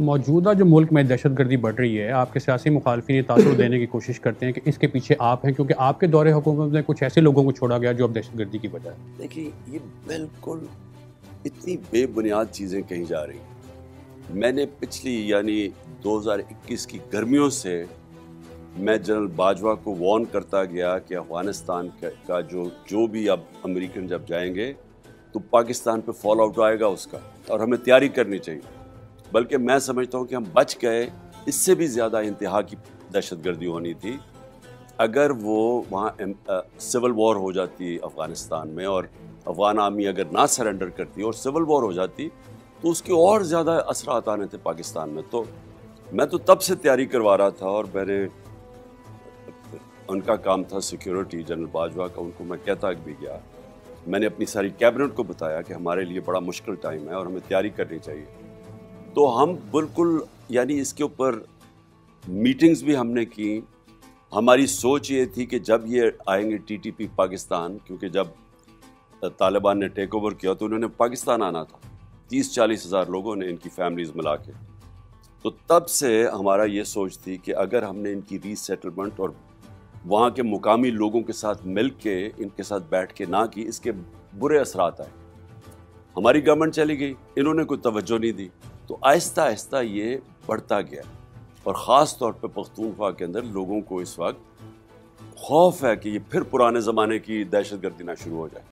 मौजूदा जो मुल्क में दहशत गर्दी बढ़ रही है, आपके सियासी मुखालफी तासर देने की कोशिश करते हैं कि इसके पीछे आप हैं, क्योंकि आपके दौरे हुकूमत में कुछ ऐसे लोगों को छोड़ा गया जो अब दहशत गर्दी की वजह देखिए, ये बिल्कुल इतनी बेबुनियाद चीज़ें कही जा रही हैं। मैंने पिछली, यानी 2021 की गर्मियों से मैं जनरल बाजवा को वार्न करता गया कि अफ़गानिस्तान का जो जो भी अब अमेरिकन जब जाएँगे तो पाकिस्तान पे फॉल आउट आएगा उसका, और हमें तैयारी करनी चाहिए। बल्कि मैं समझता हूँ कि हम बच गए, इससे भी ज़्यादा इंतहा की दहशत गर्दी होनी थी। अगर वो वहाँ सिविल वॉर हो जाती अफ़गानिस्तान में और अफगान आर्मी अगर ना सरेंडर करती और सिविल वॉर हो जाती तो उसके और ज़्यादा असरात आने थे पाकिस्तान में। तो मैं तो तब से तैयारी करवा रहा था और मैंने, उनका काम था सिक्योरिटी जनरल बाजवा का, उनको मैं कहता भी गया। मैंने अपनी सारी कैबिनेट को बताया कि हमारे लिए बड़ा मुश्किल टाइम है और हमें तैयारी करनी चाहिए। तो हम बिल्कुल, यानी इसके ऊपर मीटिंग्स भी हमने की। हमारी सोच ये थी कि जब ये आएँगे टीटीपी पाकिस्तान, क्योंकि जब तालिबान ने टेक ओवर किया तो उन्होंने पाकिस्तान आना था। तीस चालीस हज़ार लोगों ने इनकी फैमिलीज़ मिला के। तो तब से हमारा ये सोच थी कि अगर हमने इनकी रीसेटलमेंट और वहाँ के मुकामी लोगों के साथ मिल के इनके साथ बैठ के ना की, इसके बुरे असरात आए। हमारी गवर्नमेंट चली गई। इन्होंने कोई तवज्जो नहीं दी। तो आहिस्ता आहिस्ता ये बढ़ता गया और ख़ास तौर पे पख्तूनख्वा के अंदर लोगों को इस वक्त खौफ है कि ये फिर पुराने ज़माने की दहशत गर्दी ना शुरू हो जाए।